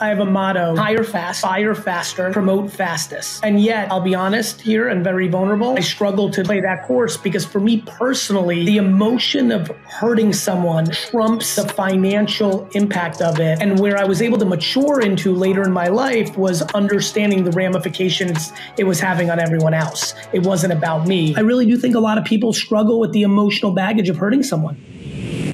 I have a motto hire fast, fire faster, promote fastest. And yet, I'll be honest here and very vulnerable, I struggle to play that course because for me personally, the emotion of hurting someone trumps the financial impact of it. And where I was able to mature into later in my life was understanding the ramifications it was having on everyone else. It wasn't about me. I really do think a lot of people struggle with the emotional baggage of hurting someone.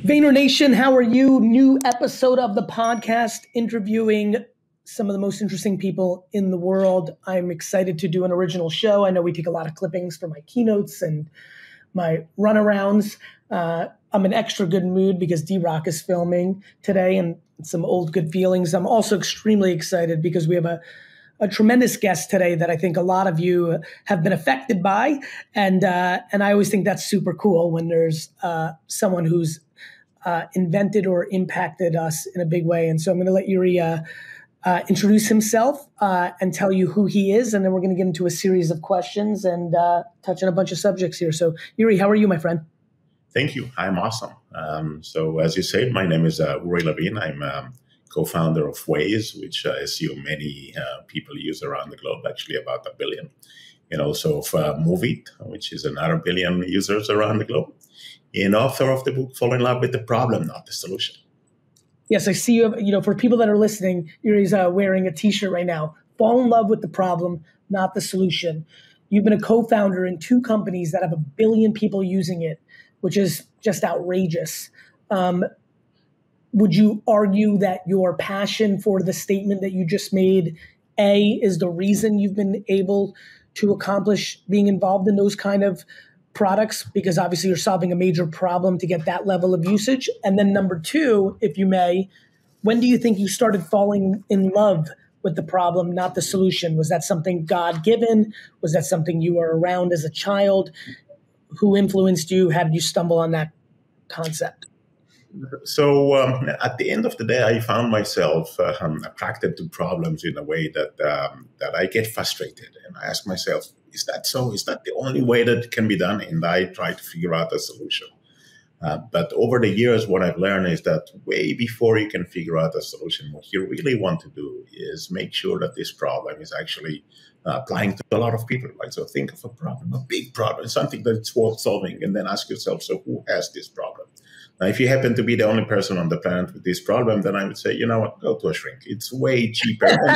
Vayner Nation, how are you? New episode of the podcast interviewing some of the most interesting people in the world. I'm excited to do an original show. I know we take a lot of clippings for my keynotes and my runarounds. Uh, I'm in extra good mood because D Rock is filming today and some old good feelings. I'm also extremely excited because we have a a tremendous guest today that I think a lot of you have been affected by, and uh, and I always think that's super cool when there's uh, someone who's uh, invented or impacted us in a big way. And so I'm going to let Yuri uh, uh, introduce himself uh, and tell you who he is, and then we're going to get into a series of questions and uh, touch on a bunch of subjects here. So Yuri, how are you, my friend? Thank you. I'm awesome. Um, so as you said, my name is uh, Uri Levine. I'm um, co-founder of Waze, which I assume many people use around the globe, actually about a billion and also of uh, Moovit, which is another billion users around the globe and author of the book Fall in Love with the Problem, Not the Solution. Yes, I see you. You know, for people that are listening, you're uh, wearing a T-shirt right now. Fall in love with the problem, not the solution. You've been a co-founder in two companies that have a billion people using it, which is just outrageous. Um, would you argue that your passion for the statement that you just made, a, is the reason you've been able to accomplish being involved in those kind of products because obviously you're solving a major problem to get that level of usage. And then number two, if you may, when do you think you started falling in love with the problem, not the solution? Was that something God given? Was that something you were around as a child? Who influenced you? How did you stumble on that concept? So um, at the end of the day, I found myself uh, attracted to problems in a way that um, that I get frustrated, and I ask myself, is that so? Is that the only way that can be done? And I try to figure out a solution. Uh, but over the years, what I've learned is that way before you can figure out a solution, what you really want to do is make sure that this problem is actually uh, applying to a lot of people. Right? So think of a problem, a big problem, something that's worth solving, and then ask yourself, so who has this problem? Now, if you happen to be the only person on the planet with this problem, then I would say, you know what, go to a shrink. It's way cheaper.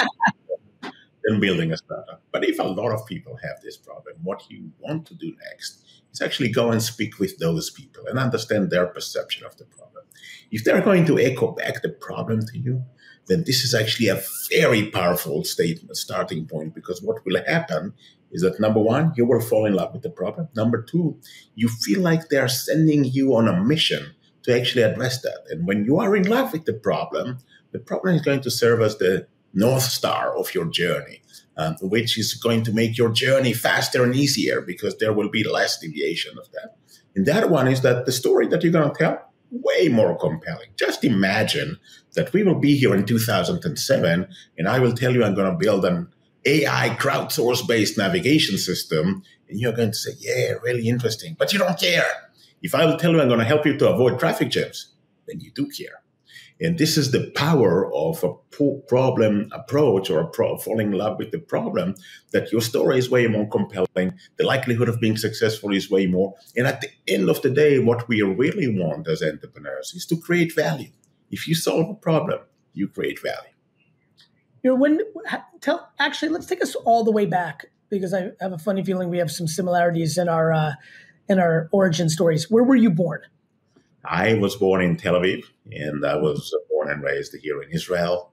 than building a startup. But if a lot of people have this problem, what you want to do next is actually go and speak with those people and understand their perception of the problem. If they're going to echo back the problem to you, then this is actually a very powerful statement, starting point, because what will happen is that number one, you will fall in love with the problem. Number two, you feel like they're sending you on a mission to actually address that. And when you are in love with the problem, the problem is going to serve as the north star of your journey, um, which is going to make your journey faster and easier because there will be less deviation of that. And that one is that the story that you're going to tell way more compelling. Just imagine that we will be here in 2007 and I will tell you I'm going to build an AI crowdsource based navigation system and you're going to say, "Yeah, really interesting." But you don't care. If I will tell you I'm going to help you to avoid traffic jams, then you do care. And this is the power of a problem approach or pro- falling in love with the problem that your story is way more compelling. The likelihood of being successful is way more. And at the end of the day, what we really want as entrepreneurs is to create value. If you solve a problem, you create value. You know, when tell actually, let's take us all the way back because I have a funny feeling we have some similarities in our uh, in our origin stories. Where were you born? I was born in Tel Aviv, and I was born and raised here in Israel,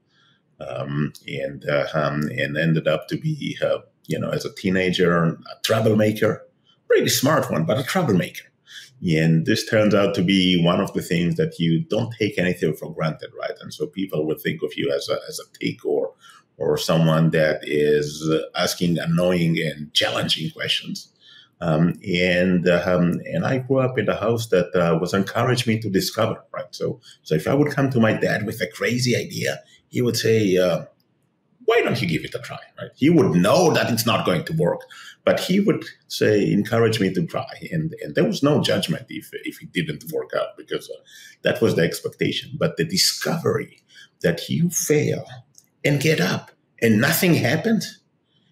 um, and uh, um, and ended up to be, uh, you know, as a teenager, a troublemaker, pretty smart one, but a troublemaker. And this turns out to be one of the things that you don't take anything for granted, right? And so people would think of you as a as a take or or someone that is asking annoying and challenging questions. Um, and um, and I grew up in a house that uh, was encouraged me to discover. Right, so so if I would come to my dad with a crazy idea, he would say, uh, "Why don't you give it a try?" Right, he would know that it's not going to work, but he would say, encourage me to try, and and there was no judgment if if it didn't work out because uh, that was the expectation. But the discovery that you fail and get up and nothing happens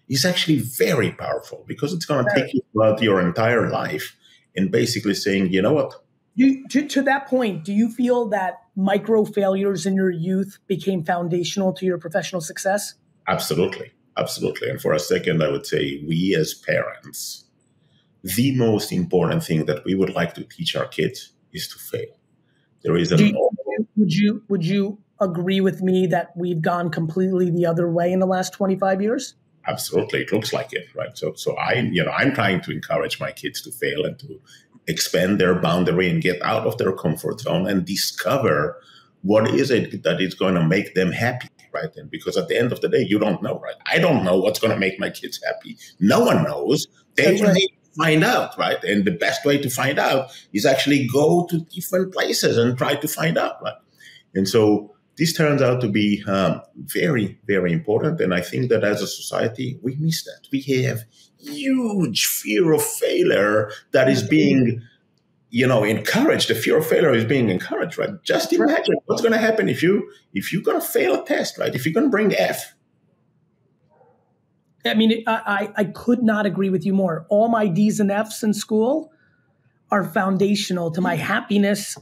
is actually very powerful because it's going to take you throughout your entire life and basically saying, you know what? You, to, to that point, do you feel that micro failures in your youth became foundational to your professional success? Absolutely. Absolutely. And for a second, I would say we as parents, the most important thing that we would like to teach our kids is to fail. There is an. You, would you would you agree with me that we've gone completely the other way in the last 25 years? Absolutely, it looks like it, right? So, so I, you know, I'm trying to encourage my kids to fail and to expand their boundary and get out of their comfort zone and discover what is it that is going to make them happy right? And because at the end of the day you don't know right? I don't know what's going to make my kids happy. No one knows. They right. need to find out right? And the best way to find out is actually go to different places and try to find out right? And so this turns out to be um, very, very important. And I think that as a society, we miss that. We have huge fear of failure that is being, you know, encouraged. The fear of failure is being encouraged, right? Just imagine what's going to happen if you if you're going to fail a test, right? If you're going to bring F. I mean, I, I could not agree with you more. All my D's and F's in school are foundational to my happiness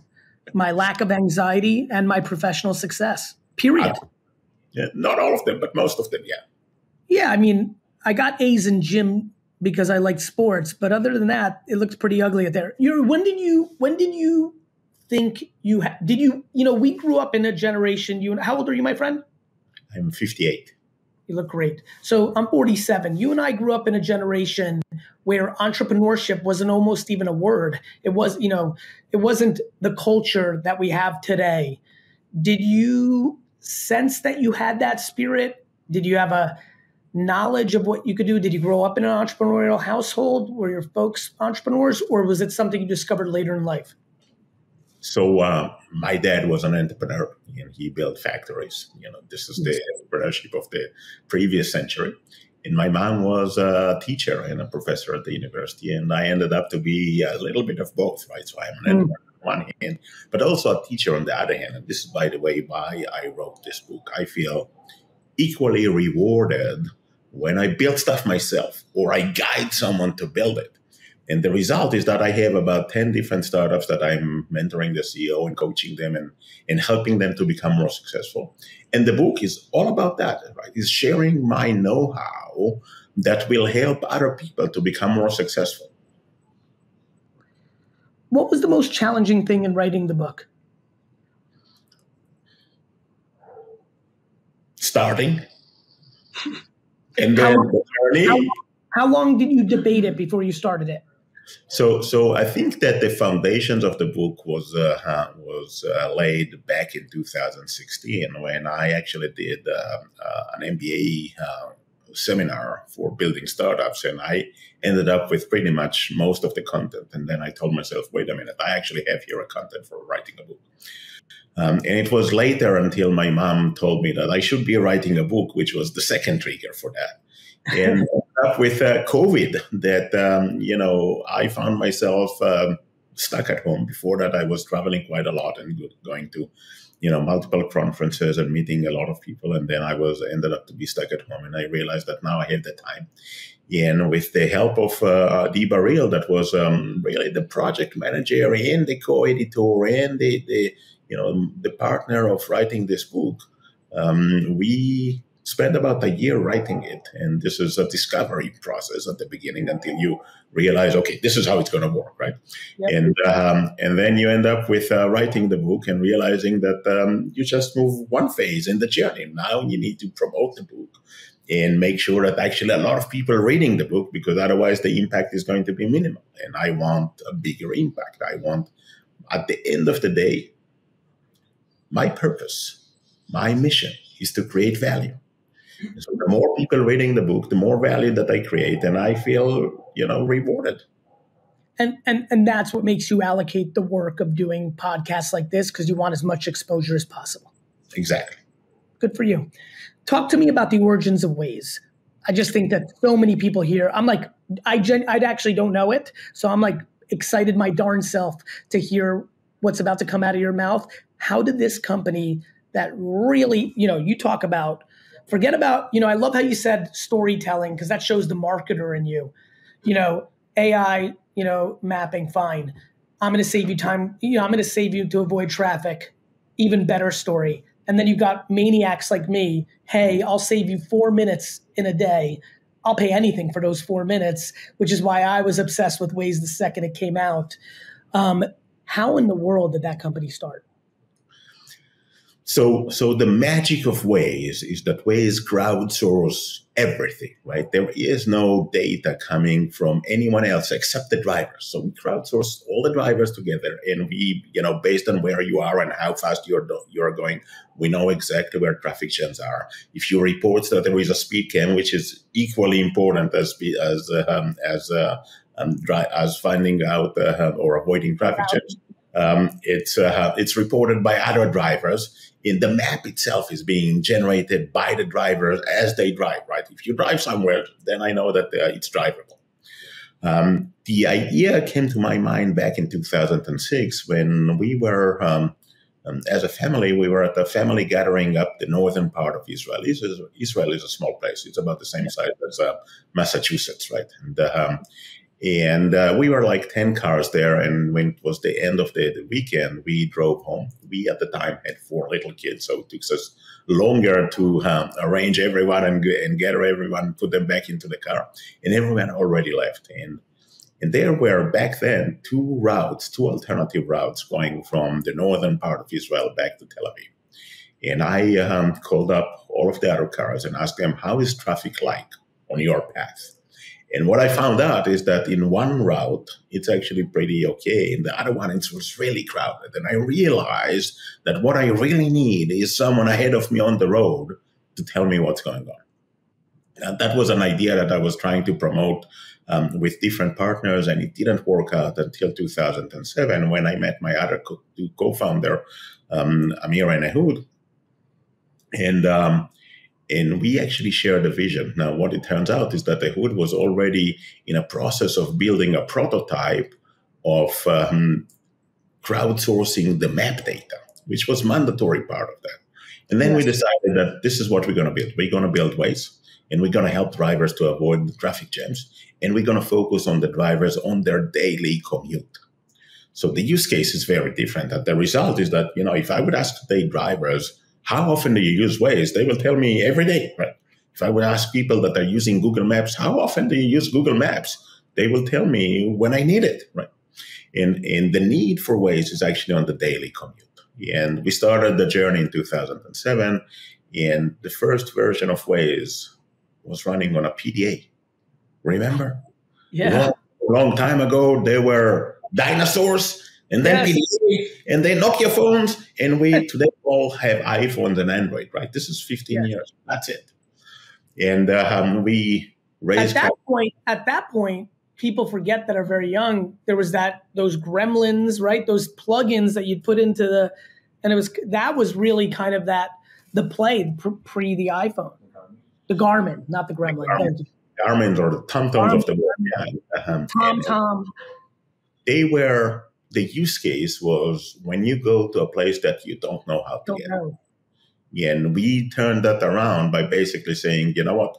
my lack of anxiety, and my professional success. Period. Uh, yeah, not all of them, but most of them, yeah. Yeah, I mean, I got A's in gym because I liked sports, but other than that, it looks pretty ugly out there. you when did you when did you think you ha- did you you know we grew up in a generation. You how old are you, my friend? I'm 58. You look great. So I'm 47. You and I grew up in a generation where entrepreneurship wasn't almost even a word. It was, you know, it wasn't the culture that we have today. Did you sense that you had that spirit? Did you have a knowledge of what you could do? Did you grow up in an entrepreneurial household? Were your folks entrepreneurs, or was it something you discovered later in life? So uh, my dad was an entrepreneur and he built factories. You know, this is the entrepreneurship of the previous century. And my mom was a teacher and a professor at the university, and I ended up to be a little bit of both, right? So I'm an mm. on one hand, but also a teacher on the other hand. And this is, by the way, why I wrote this book. I feel equally rewarded when I build stuff myself or I guide someone to build it and the result is that I have about 10 different startups that I'm mentoring the CEO and coaching them and, and helping them to become more successful. And the book is all about that, right? Is sharing my know-how that will help other people to become more successful. What was the most challenging thing in writing the book? Starting. And then how, the journey. How, how long did you debate it before you started it? So, so I think that the foundations of the book was uh, was uh, laid back in 2016 when I actually did uh, uh an MBA uh, seminar for building startups, and I ended up with pretty much most of the content. And then I told myself, wait a minute, I actually have here a content for writing a book. Um, and it was later until my mom told me that I should be writing a book, which was the second trigger for that. And up with uh, COVID that, um, you know, I found myself um, stuck at home. Before that, I was traveling quite a lot and going to, you know, multiple conferences and meeting a lot of people. And then I was ended up to be stuck at home. And I realized that now I have the time. And with the help of uh, Dee Baril, that was um, really the project manager and the co-editor and the, the, you know, the partner of writing this book, um, we spend about a year writing it. And this is a discovery process at the beginning until you realize, okay, this is how it's going to work, right? Yep. And um, and then you end up with uh, writing the book and realizing that um, you just move one phase in the journey. Now you need to promote the book and make sure that actually a lot of people are reading the book because otherwise the impact is going to be minimal. And I want a bigger impact. I want, at the end of the day, my purpose, my mission is to create value. So the more people reading the book, the more value that I create, and I feel, you know, rewarded. And and and that's what makes you allocate the work of doing podcasts like this because you want as much exposure as possible. Exactly. Good for you. Talk to me about the origins of Waze. I just think that so many people here. I'm like, I gen, I actually don't know it, so I'm like excited my darn self to hear what's about to come out of your mouth. How did this company that really, you know, you talk about forget about, you know, I love how you said storytelling because that shows the marketer in you. You know, AI, you know, mapping, fine. I'm going to save you time. You know, I'm going to save you to avoid traffic. Even better story. And then you've got maniacs like me. Hey, I'll save you four minutes in a day. I'll pay anything for those four minutes, which is why I was obsessed with Waze the second it came out. Um, how in the world did that company start? So, so the magic of Waze is that Waze crowdsource everything, right? There is no data coming from anyone else except the drivers. So we crowdsource all the drivers together, and we, you know, based on where you are and how fast you're you're going, we know exactly where traffic jams are. If you report that there is a speed cam, which is equally important as as um, as uh, um, as finding out uh, or avoiding traffic jams. Um, it's uh, it's reported by other drivers. In the map itself is being generated by the drivers as they drive. Right. If you drive somewhere, then I know that uh, it's drivable. Um, the idea came to my mind back in 2006 when we were, um, um, as a family, we were at a family gathering up the northern part of Israel. Israel is a small place; it's about the same size as uh, Massachusetts, right? And um, and uh, we were like 10 cars there. And when it was the end of the, the, weekend, we drove home. We at the time had four little kids, so it took us longer to um, arrange everyone and, and gather everyone, put them back into the car. And everyone already left. And, and there were back then two routes, two alternative routes going from the northern part of Israel back to Tel Aviv. And I um, called up all of the other cars and asked them, How is traffic like on your path? And what I found out is that in one route, it's actually pretty okay. In the other one, it was really crowded. And I realized that what I really need is someone ahead of me on the road to tell me what's going on. And that was an idea that I was trying to promote um, with different partners, and it didn't work out until 2007 when I met my other co founder, um, Amir and Ehud. And um, and we actually shared a vision. Now, what it turns out is that Ehud was already in a process of building a prototype of um, crowdsourcing the map data, which was mandatory part of that. And then yes. we decided that this is what we're going to build. We're going to build Waze, and we're going to help drivers to avoid the traffic jams, and we're going to focus on the drivers on their daily commute. So the use case is very different. And the result is that, you know, if I would ask today drivers, how often do you use Waze? They will tell me every day, right? If I would ask people that are using Google Maps, how often do you use Google Maps? They will tell me when I need it, right? And, and the need for Waze is actually on the daily commute. And we started the journey in 2007, and the first version of Waze was running on a PDA. Remember? Yeah. Long, long time ago, there were dinosaurs and then yes. PDA, and then Nokia phones, and we today all have iPhones and Android, right? This is 15 yeah. years. That's it. And um, we raised at that point. At that point, people forget that are very young. There was that those Gremlins, right? Those plugins that you'd put into the, and it was that was really kind of that the play pre the iPhone, the Garmin, not the Gremlin. The Garmin. or the TomToms of the world. Yeah. Um, Tom Tom. They were the use case was when you go to a place that you don't know how to don't get. Know. Yeah, and we turned that around by basically saying, you know what,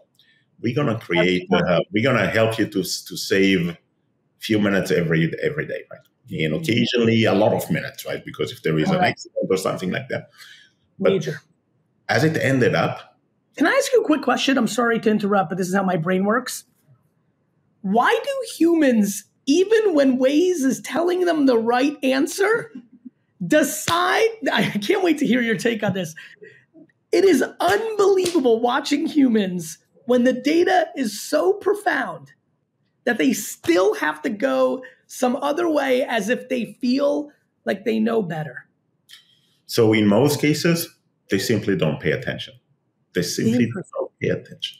we're gonna create, uh, we're gonna help you to to save a few minutes every every day, right? And mm-hmm. occasionally a lot of minutes, right? Because if there is All an right. accident or something like that. But Major. as it ended up. Can I ask you a quick question? I'm sorry to interrupt, but this is how my brain works. Why do humans even when Waze is telling them the right answer, decide. I can't wait to hear your take on this. It is unbelievable watching humans when the data is so profound that they still have to go some other way as if they feel like they know better. So, in most cases, they simply don't pay attention. They simply don't pay attention.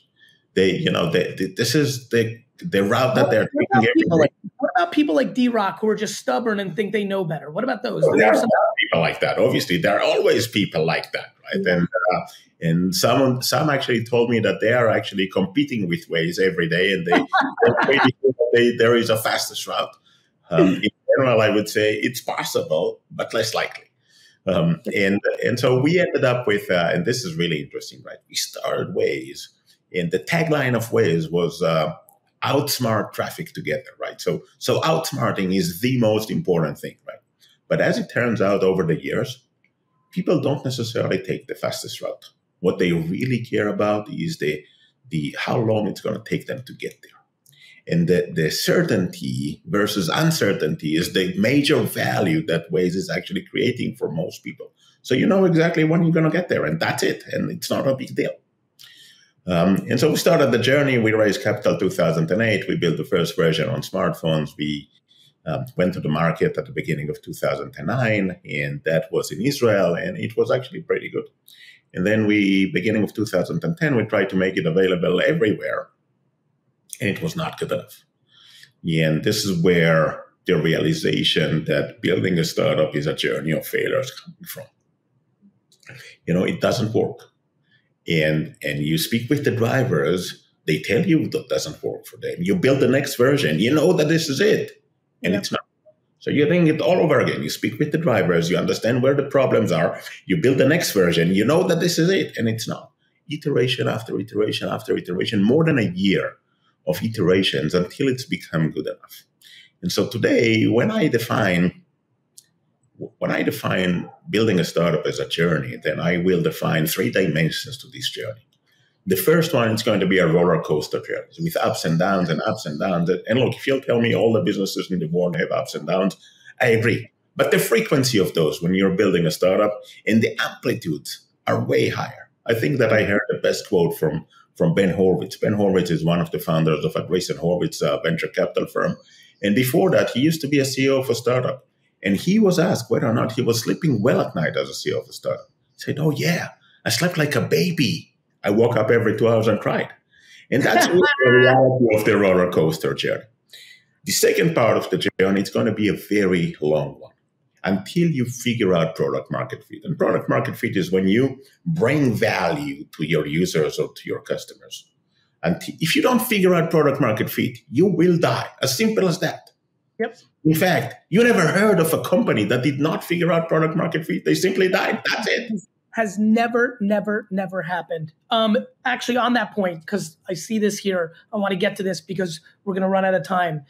They, you know, they, they, this is the the route that they're taking. People like, what about people like D Rock who are just stubborn and think they know better? What about those? there are some people like that. Obviously, there are always people like that, right? Yeah. And uh, and some some actually told me that they are actually competing with Waze every day, and they, they there is a fastest route. Um, in general, I would say it's possible, but less likely. Um, and and so we ended up with, uh, and this is really interesting, right? We started Waze, and the tagline of Waze was uh, outsmart traffic together, right? So so outsmarting is the most important thing, right? But as it turns out, over the years, people don't necessarily take the fastest route. What they really care about is the the how long it's going to take them to get there. And the, the certainty versus uncertainty is the major value that Waze is actually creating for most people. So you know exactly when you're going to get there, and that's it. And it's not a big deal. Um, and so we started the journey. We raised capital 2008. We built the first version on smartphones. We um, went to the market at the beginning of 2009, and that was in Israel, and it was actually pretty good. And then we, beginning of 2010, we tried to make it available everywhere and it was not good enough. And this is where the realization that building a startup is a journey of failures coming from. You know, it doesn't work. And and you speak with the drivers, they tell you that doesn't work for them. You build the next version, you know that this is it, and it's not. So you're doing it all over again. You speak with the drivers, you understand where the problems are, you build the next version, you know that this is it, and it's not. Iteration after iteration after iteration, more than a year of iterations until it's become good enough. And so today, when I define when I define building a startup as a journey, then I will define three dimensions to this journey. The first one is going to be a roller coaster journey with ups and downs and ups and downs. And look, if you'll tell me all the businesses in the world have ups and downs, I agree. But the frequency of those when you're building a startup and the amplitudes are way higher. I think that I heard the best quote from from Ben Horowitz. Ben Horowitz is one of the founders of Andreessen Horowitz uh, venture capital firm. And before that, he used to be a CEO of a startup. And he was asked whether or not he was sleeping well at night as a CEO of a startup. He said, Oh, yeah, I slept like a baby. I woke up every two hours and cried. And that's the reality of the roller coaster journey. The second part of the journey, is going to be a very long one until you figure out product market fit. And product market fit is when you bring value to your users or to your customers. And if you don't figure out product market fit, you will die. As simple as that. Yep. In fact, you never heard of a company that did not figure out product market fit. They simply died. That's it. Has never, never, never happened. Um, actually, on that point, because I see this here, I want to get to this because we're going to run out of time.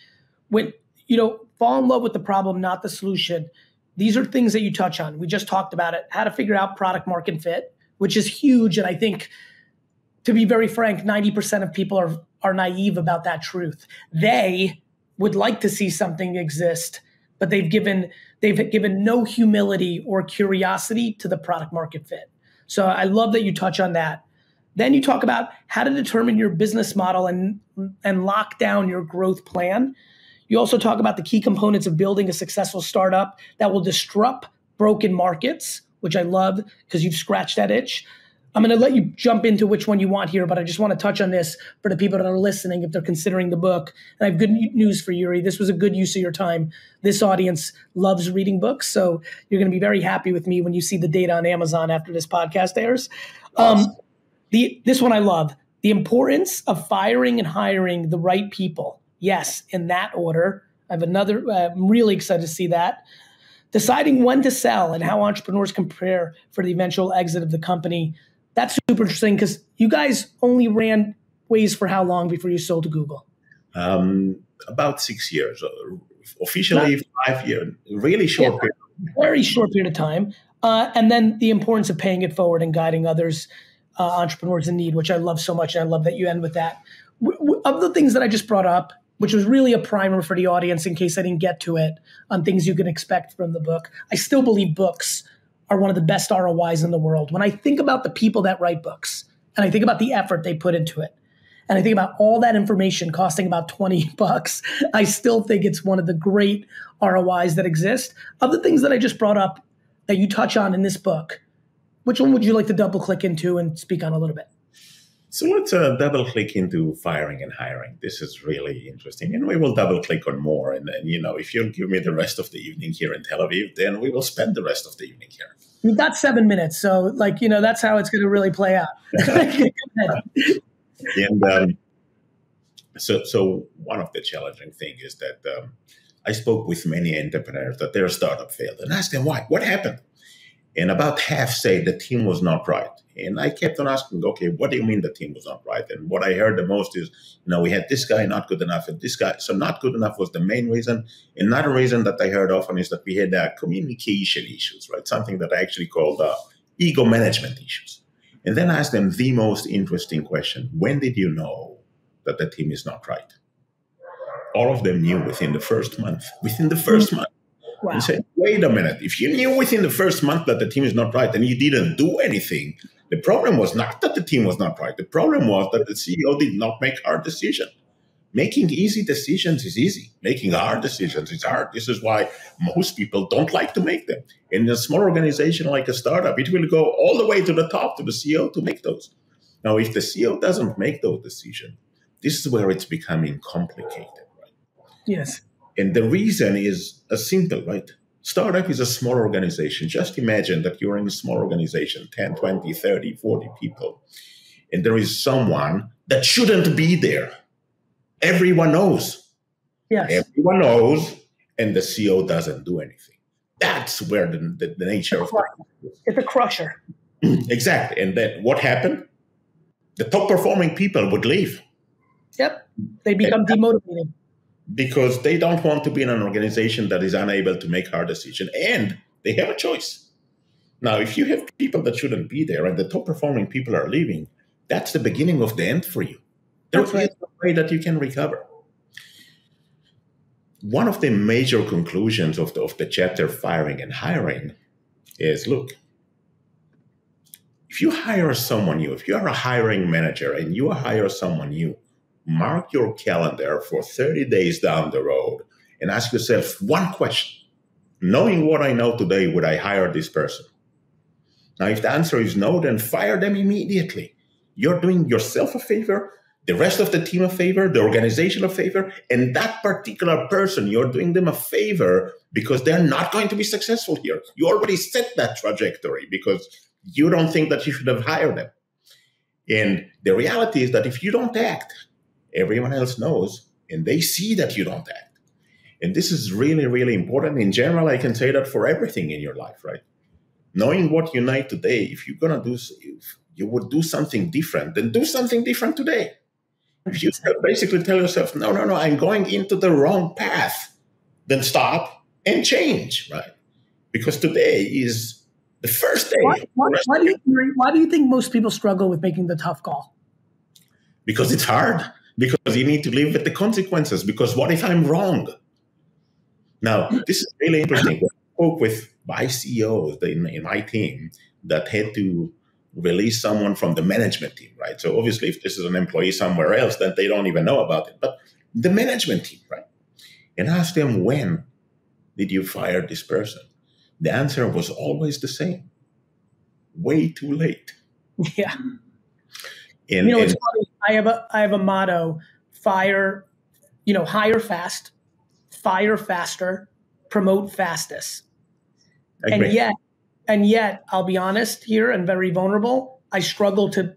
When you know, fall in love with the problem, not the solution. These are things that you touch on. We just talked about it, how to figure out product market fit, which is huge. And I think, to be very frank, 90% of people are, are naive about that truth. They would like to see something exist, but they've given they've given no humility or curiosity to the product market fit. So I love that you touch on that. Then you talk about how to determine your business model and and lock down your growth plan. You also talk about the key components of building a successful startup that will disrupt broken markets, which I love because you've scratched that itch. I'm going to let you jump into which one you want here, but I just want to touch on this for the people that are listening if they're considering the book. And I have good news for Yuri. This was a good use of your time. This audience loves reading books, so you're going to be very happy with me when you see the data on Amazon after this podcast airs. Um, the this one I love the importance of firing and hiring the right people. Yes, in that order. I have another, uh, I'm really excited to see that. Deciding when to sell and how entrepreneurs can prepare for the eventual exit of the company. That's super interesting because you guys only ran Waze for how long before you sold to Google? Um, about six years. Uh, officially, Not, five years. Really short yeah, period. Very short period of time. Uh, and then the importance of paying it forward and guiding others, uh, entrepreneurs in need, which I love so much. And I love that you end with that. W- of the things that I just brought up, which was really a primer for the audience in case I didn't get to it on things you can expect from the book. I still believe books are one of the best ROIs in the world. When I think about the people that write books and I think about the effort they put into it, and I think about all that information costing about 20 bucks, I still think it's one of the great ROIs that exist. Of the things that I just brought up that you touch on in this book, which one would you like to double click into and speak on a little bit? So let's uh, double click into firing and hiring. This is really interesting. And we will double click on more. And then, you know, if you'll give me the rest of the evening here in Tel Aviv, then we will spend the rest of the evening here. We got seven minutes. So, like, you know, that's how it's going to really play out. and um, so, so one of the challenging things is that um, I spoke with many entrepreneurs that their startup failed and asked them why, what happened? And about half say the team was not right. And I kept on asking, okay, what do you mean the team was not right? And what I heard the most is, you know, we had this guy not good enough and this guy. So not good enough was the main reason. Another reason that I heard often is that we had uh, communication issues, right? Something that I actually called uh, ego management issues. And then I asked them the most interesting question When did you know that the team is not right? All of them knew within the first month. Within the first month. Wow. And said, wait a minute, if you knew within the first month that the team is not right and you didn't do anything, the problem was not that the team was not right. The problem was that the CEO did not make hard decisions. Making easy decisions is easy. Making hard decisions is hard. This is why most people don't like to make them. In a small organization like a startup, it will go all the way to the top to the CEO to make those. Now, if the CEO doesn't make those decisions, this is where it's becoming complicated, right? Yes. And the reason is a simple, right? Startup is a small organization. Just imagine that you're in a small organization 10, 20, 30, 40 people, and there is someone that shouldn't be there. Everyone knows. Yes. Everyone knows, and the CEO doesn't do anything. That's where the, the, the nature of it's a crusher. exactly. And then what happened? The top performing people would leave. Yep. They become and, demotivated because they don't want to be in an organization that is unable to make hard decisions and they have a choice. Now, if you have people that shouldn't be there and the top performing people are leaving, that's the beginning of the end for you. There's right. no way that you can recover. One of the major conclusions of the, of the chapter firing and hiring is look, if you hire someone new, if you are a hiring manager and you hire someone new, mark your calendar for 30 days down the road and ask yourself one question Knowing what I know today, would I hire this person? Now, if the answer is no, then fire them immediately. You're doing yourself a favor, the rest of the team a favor, the organization a favor, and that particular person, you're doing them a favor because they're not going to be successful here. You already set that trajectory because you don't think that you should have hired them. And the reality is that if you don't act, everyone else knows and they see that you don't act. And this is really, really important. In general, I can say that for everything in your life, right? Knowing what you know today, if you're gonna do, if you would do something different, then do something different today. If you basically tell yourself, no, no, no, I'm going into the wrong path, then stop and change, right? Because today is the first day. Why, why, why, do you, why do you think most people struggle with making the tough call? Because it's hard because you need to live with the consequences. Because what if I'm wrong? Now, this is really interesting. I spoke with my CEOs in, in my team that had to release someone from the management team, right? So obviously, if this is an employee somewhere else, then they don't even know about it. But the management team, right? And ask them when did you fire this person? The answer was always the same. Way too late. Yeah. And, you know, and, it's funny. I have a I have a motto: fire, you know, hire fast, fire faster, promote fastest. And yet, and yet, I'll be honest here and very vulnerable. I struggle to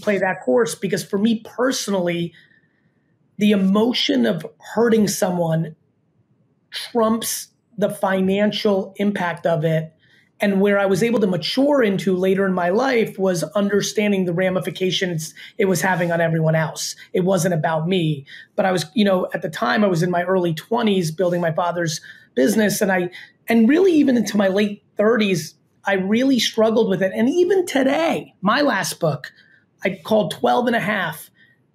play that course because for me personally, the emotion of hurting someone trumps the financial impact of it and where I was able to mature into later in my life was understanding the ramifications it was having on everyone else. It wasn't about me, but I was, you know, at the time I was in my early 20s building my father's business. And I and really even into my late 30s I really struggled with it. And even today, my last book I called 12 and a half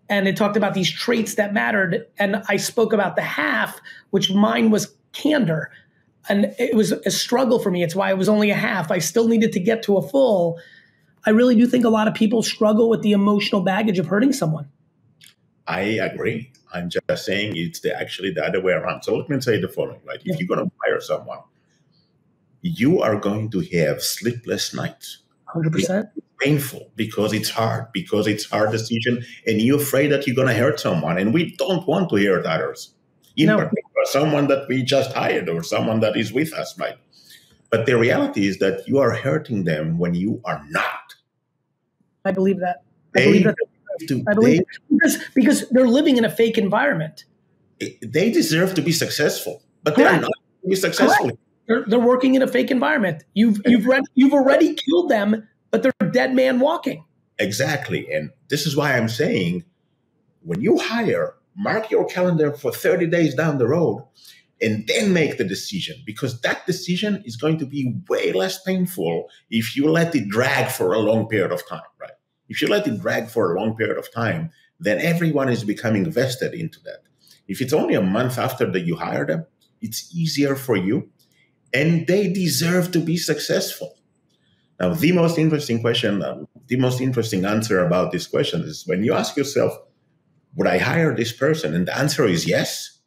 and it talked about these traits that mattered. And I spoke about the half which mine was candor and it was a struggle for me. It's why it was only a half. I still needed to get to a full. I really do think a lot of people struggle with the emotional baggage of hurting someone. I agree. I'm just saying it's the, actually the other way around. So let me say the following: right? If you're going to fire someone, you are going to have sleepless nights. Hundred percent. Painful because it's hard, because it's hard decision, and you're afraid that you're going to hurt someone, and we don't want to hurt others in no. particular, someone that we just hired or someone that is with us, right? But the reality is that you are hurting them when you are not. I believe that. I they believe that. To, I believe they, because because they're living in a fake environment. They deserve to be successful, but they're not to be successful. They're, they're working in a fake environment. You've you've read, you've already killed them, but they're a dead man walking. Exactly, and this is why I'm saying, when you hire, mark your calendar for 30 days down the road, and then make the decision because that decision is going to be way less painful if you let it drag for a long period of time, right? If you let it drag for a long period of time, then everyone is becoming vested into that. If it's only a month after that you hire them, it's easier for you and they deserve to be successful. Now, the most interesting question, the most interesting answer about this question is when you ask yourself, would I hire this person? And the answer is yes.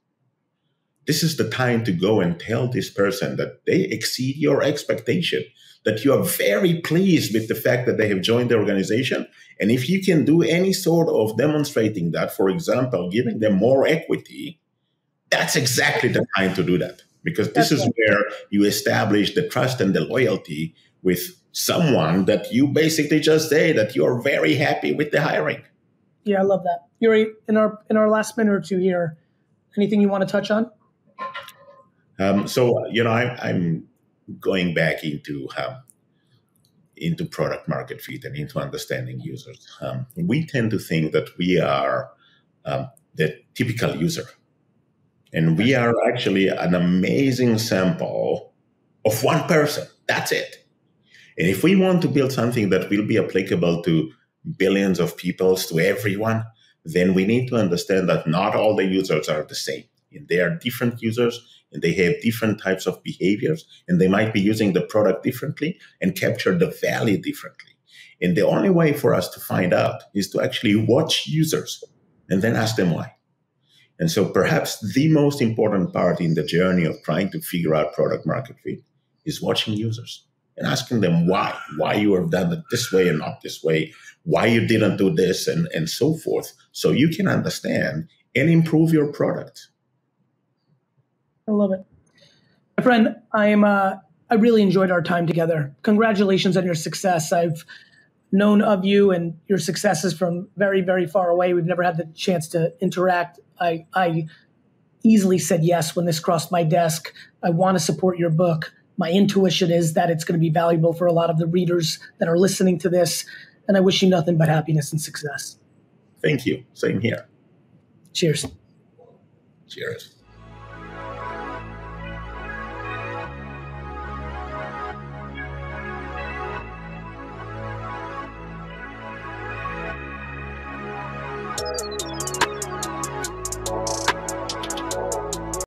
This is the time to go and tell this person that they exceed your expectation, that you are very pleased with the fact that they have joined the organization. And if you can do any sort of demonstrating that, for example, giving them more equity, that's exactly the time to do that because this is where you establish the trust and the loyalty with someone that you basically just say that you're very happy with the hiring. Yeah, I love that. Yuri, in our in our last minute or two here, anything you want to touch on? Um, so you know, I, am going back into um, into product market fit and into understanding users. Um, we tend to think that we are um, the typical user, and we are actually an amazing sample of one person. That's it. And if we want to build something that will be applicable to billions of people, to everyone, then we need to understand that not all the users are the same. And they are different users and they have different types of behaviors and they might be using the product differently and capture the value differently. And the only way for us to find out is to actually watch users and then ask them why. And so perhaps the most important part in the journey of trying to figure out product market fit is watching users and asking them why, why you have done it this way and not this way, why you didn't do this, and, and so forth, so you can understand and improve your product. I love it. My friend, I'm uh, I really enjoyed our time together. Congratulations on your success. I've known of you and your successes from very, very far away. We've never had the chance to interact. I, I easily said yes when this crossed my desk. I want to support your book my intuition is that it's going to be valuable for a lot of the readers that are listening to this. And I wish you nothing but happiness and success. Thank you. Same here. Cheers. Cheers.